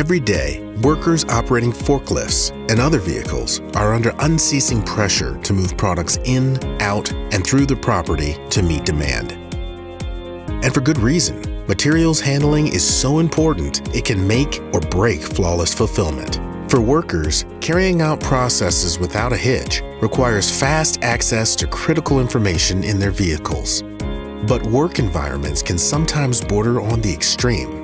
Every day, workers operating forklifts and other vehicles are under unceasing pressure to move products in, out, and through the property to meet demand. And for good reason. Materials handling is so important it can make or break flawless fulfillment. For workers, carrying out processes without a hitch requires fast access to critical information in their vehicles. But work environments can sometimes border on the extreme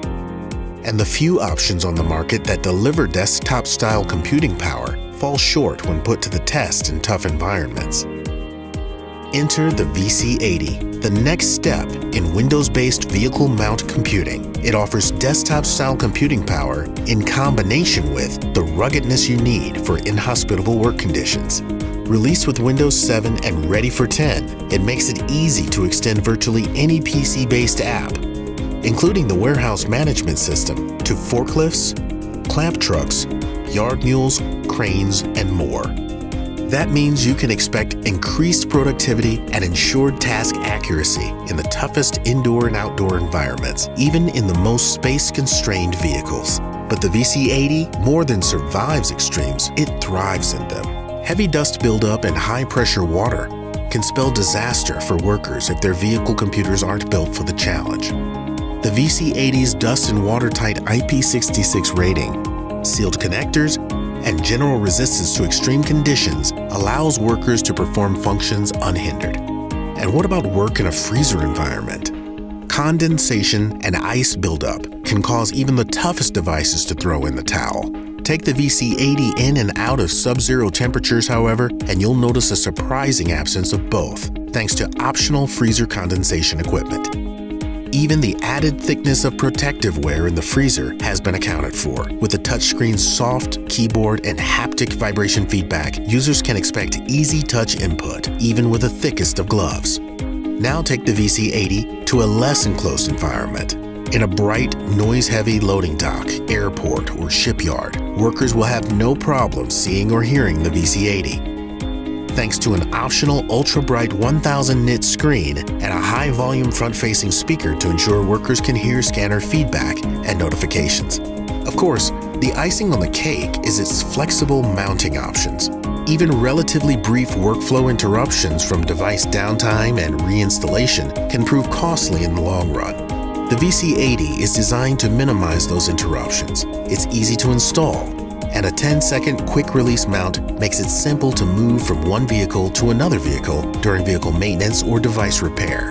and the few options on the market that deliver desktop-style computing power fall short when put to the test in tough environments. Enter the VC80, the next step in Windows-based vehicle mount computing. It offers desktop-style computing power in combination with the ruggedness you need for inhospitable work conditions. Released with Windows 7 and ready for 10, it makes it easy to extend virtually any PC-based app including the warehouse management system, to forklifts, clamp trucks, yard mules, cranes, and more. That means you can expect increased productivity and ensured task accuracy in the toughest indoor and outdoor environments, even in the most space-constrained vehicles. But the VC80 more than survives extremes, it thrives in them. Heavy dust buildup and high-pressure water can spell disaster for workers if their vehicle computers aren't built for the challenge. The VC80's dust and watertight IP66 rating, sealed connectors, and general resistance to extreme conditions allows workers to perform functions unhindered. And what about work in a freezer environment? Condensation and ice buildup can cause even the toughest devices to throw in the towel. Take the VC80 in and out of sub-zero temperatures, however, and you'll notice a surprising absence of both, thanks to optional freezer condensation equipment. Even the added thickness of protective wear in the freezer has been accounted for. With the touchscreen's soft keyboard and haptic vibration feedback, users can expect easy touch input, even with the thickest of gloves. Now take the VC80 to a less enclosed environment. In a bright, noise-heavy loading dock, airport, or shipyard, workers will have no problem seeing or hearing the VC80 thanks to an optional ultra-bright 1000 nit screen and a high-volume front-facing speaker to ensure workers can hear scanner feedback and notifications. Of course, the icing on the cake is its flexible mounting options. Even relatively brief workflow interruptions from device downtime and reinstallation can prove costly in the long run. The VC80 is designed to minimize those interruptions. It's easy to install, and a 10-second quick-release mount makes it simple to move from one vehicle to another vehicle during vehicle maintenance or device repair.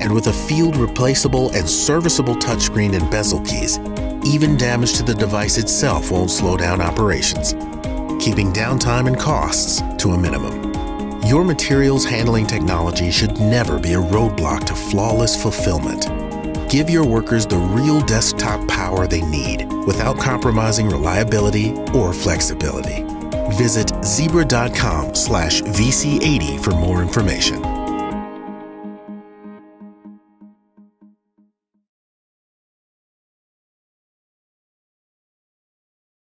And with a field replaceable and serviceable touchscreen and bezel keys, even damage to the device itself won't slow down operations, keeping downtime and costs to a minimum. Your materials handling technology should never be a roadblock to flawless fulfillment. Give your workers the real desktop power they need without compromising reliability or flexibility. Visit zebra.com slash VC80 for more information.